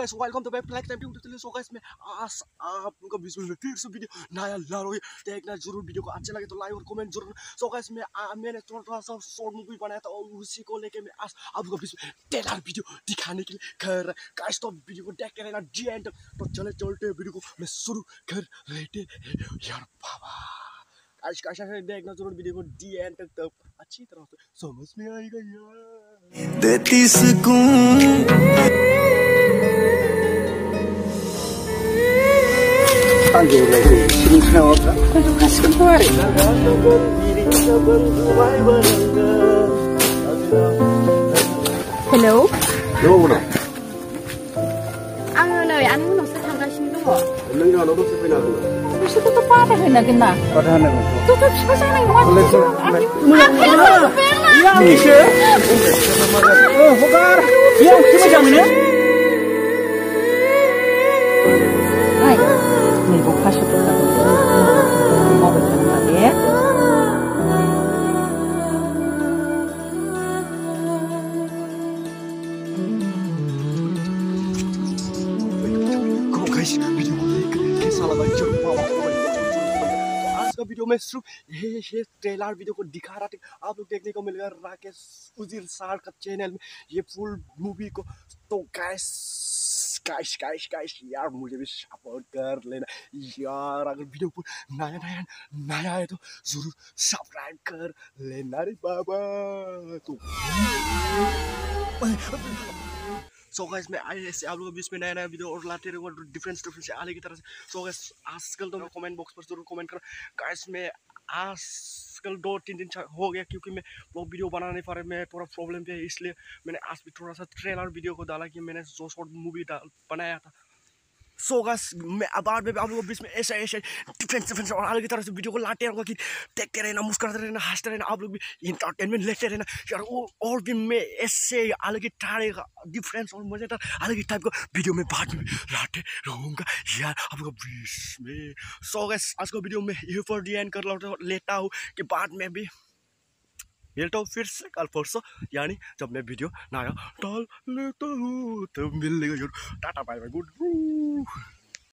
Guys welcome to back like time to so guys मैं आज आप लोगों का बीच में फिर से वीडियो, नया ला रहा हूँ देखना ज़रूर वीडियो को अच्छा लगे तो लाइक और कमेंट ज़रूर। सो गाइस मैं मैंने थोड़ा थोड़ा सा शॉर्ट मूवी बनाया था और उसी को लेके मैं आज आप लोगों का टेलर वीडियो दिखाने के लिए कर गाइस तो वीडियो को देख के रहना जी एंड तो चले चलते वीडियो को, मैं शुरू कर लेते यार बाबा। कैसा है देखना ज़रूर वीडियो को डी एंड तक अच्छी तरह से समझ में आएगा यार। देती सुकून 반죽으려고 지금 해왔다. 그래도 같이 끝나야 Hello? 누구나? ăn này ăn nó sẽ thằng ra xin đúng không? Lần nào nó cũng sẽ bị nào đúng không? Tôi bắt được hình là cái nào? Bắt được hình là cái nào? Tôi tôi bắt được hình là cái nào? Mưa mưa. Ya işte. Hukar. Ya kim acamını? Video में सिर्फ़ ये ये trailer video को दिखा रहा था आप लोग देखने को मिलेगा राकेश उजिर सार का चैनल में। ये फुल मूवी को। तो गाइस गाइस गाइस गाइस यार मुझे भी सपोर्ट कर लेना। यार, अगर वीडियो पर नया नया नया है तो ज़रूर सब्सक्राइब कर लेना रे बाबा। तो सो गैस मैं आए ऐसे आप लोगों के बीच में नया नया वीडियो और लाते रहे डिफरेंस डिफरेंस से आने की तरह से। सो गैस आजकल तो मैं कमेंट बॉक्स पर ज़रूर कमेंट करो। गैस मैं आजकल दो तीन दिन हो गया क्योंकि मैं वो वीडियो बना नहीं पा रहा, मैं थोड़ा प्रॉब्लम पे है, इसलिए मैंने आज भी थोड़ा सा ट्रेलर वीडियो को डाला कि मैंने जो शॉर्ट मूवी बनाया था। सो गाइस मैं अब भी आप लोगों बीच में ऐसा ऐसे डिफरेंट डिफरेंट और अलग तरह से वीडियो को लाते रहूँगा कि देखते रहना, मुस्कुराते रहना, हँसते रहना, आप लोग भी इंटरटेनमेंट लेते रहना। यार वो और भी मैं ऐसे अलग ही टारे डिफरेंस और मज़ेदार अलग ही टाइप का वीडियो में बाद में लाते रहूँगा। यार आप लोगों बीच में सो गाइस आज का वीडियो में यही पर डी कर लेता हूँ कि बाद में भी हूँ फिर से कल परसों यानी जब मैं वीडियो नया डाल लेता हूँ तब मिलेगा ज़रूर टाटा बाय बाय गुड